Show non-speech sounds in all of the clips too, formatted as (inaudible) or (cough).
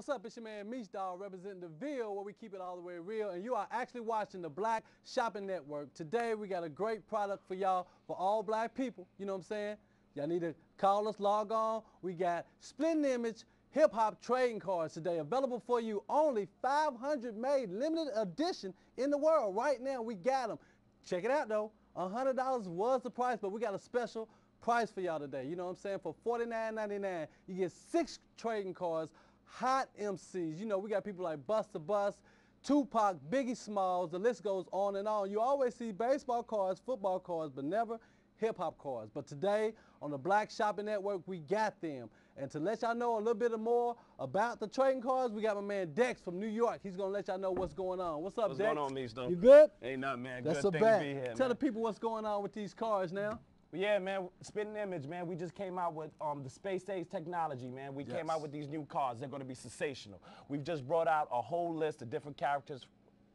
What's up? It's your man Meech Dog representing the Ville where we keep it all the way real. And you are actually watching the Black Shopping Network. Today we got a great product for y'all for all black people. You know what I'm saying? Y'all need to call us, log on. We got Splendid Image hip hop trading cards today available for you. Only 500 made, limited edition in the world. Right now we got them. Check it out though. $100 was the price, but we got a special price for y'all today. You know what I'm saying? For $49.99, you get six trading cards, hot MCs. You know, we got people like Busta Bus, Tupac, Biggie Smalls, the list goes on and on. You always see baseball cards, football cards, but never hip hop cards. But today on the Black Shopping Network, we got them. And to let y'all know a little bit more about the trading cards, we got my man Dex from New York. He's gonna let y'all know what's going on. What's up, what's Dex? What's going on, Meech? You good? Ain't nothing, man. That's good a thing bet. to be here, Tell man. the people what's going on with these cards now. Yeah, man, Spitting Image, man. We just came out with um, the space age technology, man. We Yes. came out with these new cards. They're going to be sensational. We've just brought out a whole list of different characters,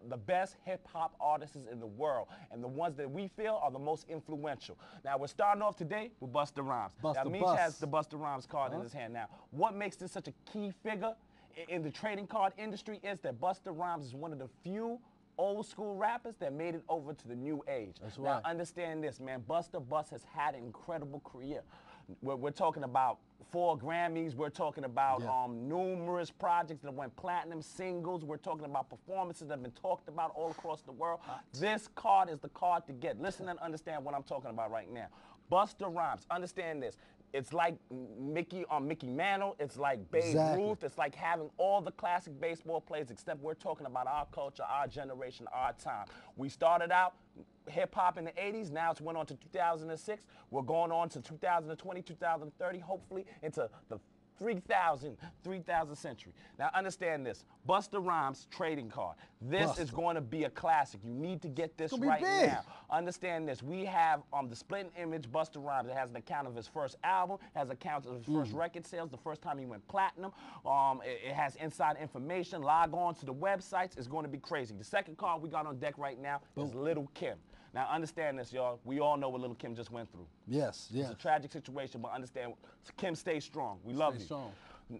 the best hip hop artists in the world, and the ones that we feel are the most influential. Now, we're starting off today with Busta Rhymes. Busta now, Meech Bus. has the Busta Rhymes card in Uh-huh. his hand now. What makes this such a key figure in the trading card industry is that Busta Rhymes is one of the few old school rappers that made it over to the new age. That's now, right. understand this, man. Busta Bus has had an incredible career. We're, we're talking about four Grammys. We're talking about Yeah. um, numerous projects that went platinum, singles. We're talking about performances that have been talked about all across the world. This card is the card to get. Listen and understand what I'm talking about right now. Busta Rhymes, understand this. It's like Mickey on Mickey Mantle. It's like Babe Exactly. Ruth. It's like having all the classic baseball players, except we're talking about our culture, our generation, our time. We started out hip hop in the 80s. Now it's went on to 2006. We're going on to 2020, 2030, hopefully into the 3000, 3000 century. Now understand this. Busta Rhymes trading card. This is going to be a classic. You need to get this right big. now. Understand this. We have um, the Splendid Image Busta Rhymes. It has an account of his first album, has an account of his first Mm. record sales, the first time he went platinum. Um, it, it has inside information. Log on to the websites. It's going to be crazy. The second card we got on deck right now is Little Kim. Now understand this, y'all. We all know what Little Kim just went through. Yes, yes. It's a tragic situation, but understand, Kim, stay strong. We love you. strong.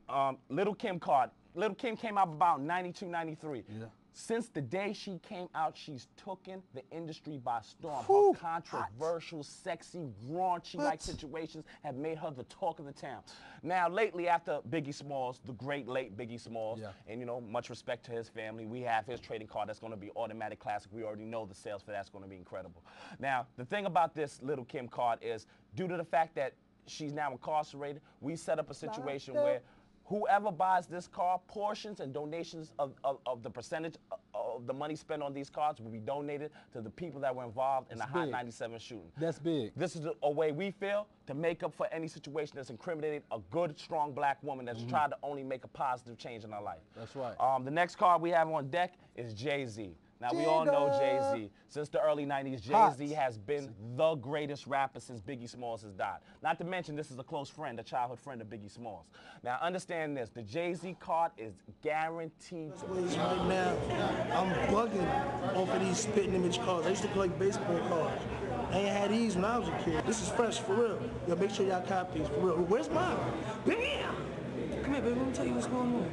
Um, Little Kim card. Little Kim came out about 92, 93. Yeah. Since the day she came out, she's taken the industry by storm. Whew, her controversial, sexy, raunchy like situations have made her the talk of the town. Now, lately, after Biggie Smalls, the great late Biggie Smalls, Yeah. and you know, much respect to his family, we have his trading card that's going to be automatic classic. We already know the sales for that's going to be incredible. Now, the thing about this Little Kim card is, due to the fact that she's now incarcerated, we set up a situation where whoever buys this car, portions and donations of, of, of the percentage of- the money spent on these cars will be donated to the people that were involved in That's the Hot 97 shooting. That's big. This is a, way we feel to make up for any situation that's incriminated a good, strong black woman that's tried to only make a positive change in her life. That's right. Um, the next card we have on deck is Jay Z. Now we all know Jay Z. Since the early 90s, Jay Z has been the greatest rapper since Biggie Smalls has died. Not to mention, this is a close friend, a childhood friend of Biggie Smalls. Now understand this: the Jay Z card is guaranteed right now, I'm bugging off of these spitting image cards. I used to collect baseball cards. I ain't had these when I was a kid. This is fresh for real. Yo, make sure y'all copy these for real. Where's mine? Bam! Come here, baby. Let me tell you what's going on.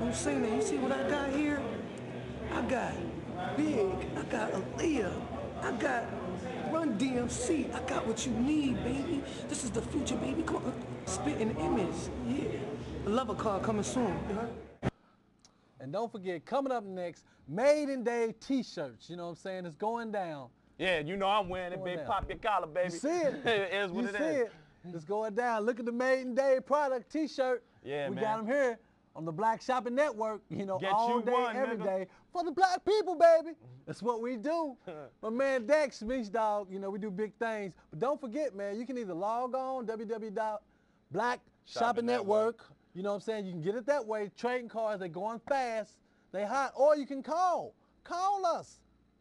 I'm saying that. You see what I got here? I got Big. I got Aaliyah. I got Run DMC. I got what you need, baby. This is the future, baby. Come on. Spitting image. Yeah. A lover card coming soon. And don't forget, coming up next, Made in Day t-shirts. You know what I'm saying? It's going down. Yeah, you know I'm wearing it, Going big down. pop your collar, baby. You see it? (laughs) it is what you it see is. it. It's going down. Look at the Made in Day product t-shirt. Yeah, we man. got them here on the Black Shopping Network. You know, Get all you day, one, every nigga. day for the black people, baby. Mm-hmm. That's what we do. (laughs) My man Dex, Meech Dog. You know, we do big things. But don't forget, man, you can either log on www.black Shopping Network. Network. You know what I'm saying? You can get it that way. Trading cards, they're going fast. They hot. Or you can call. Call us.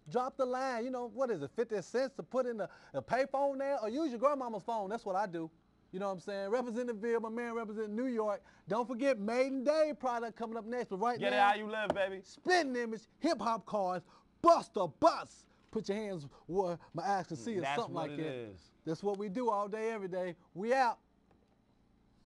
Drop the line. You know, what is it, 50 cents to put in the, the payphone there? Or use your grandmama's phone. That's what I do. You know what I'm saying? Representing Ville, my man representing New York. Don't forget Maiden Day product coming up next. But right Get it now, how you live, baby. Splitting Image, hip hop cars, bust Busta Bus. Put your hands where my eyes can see or That's something what like it that. is. That's what we do all day, every day. We out.